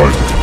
fight.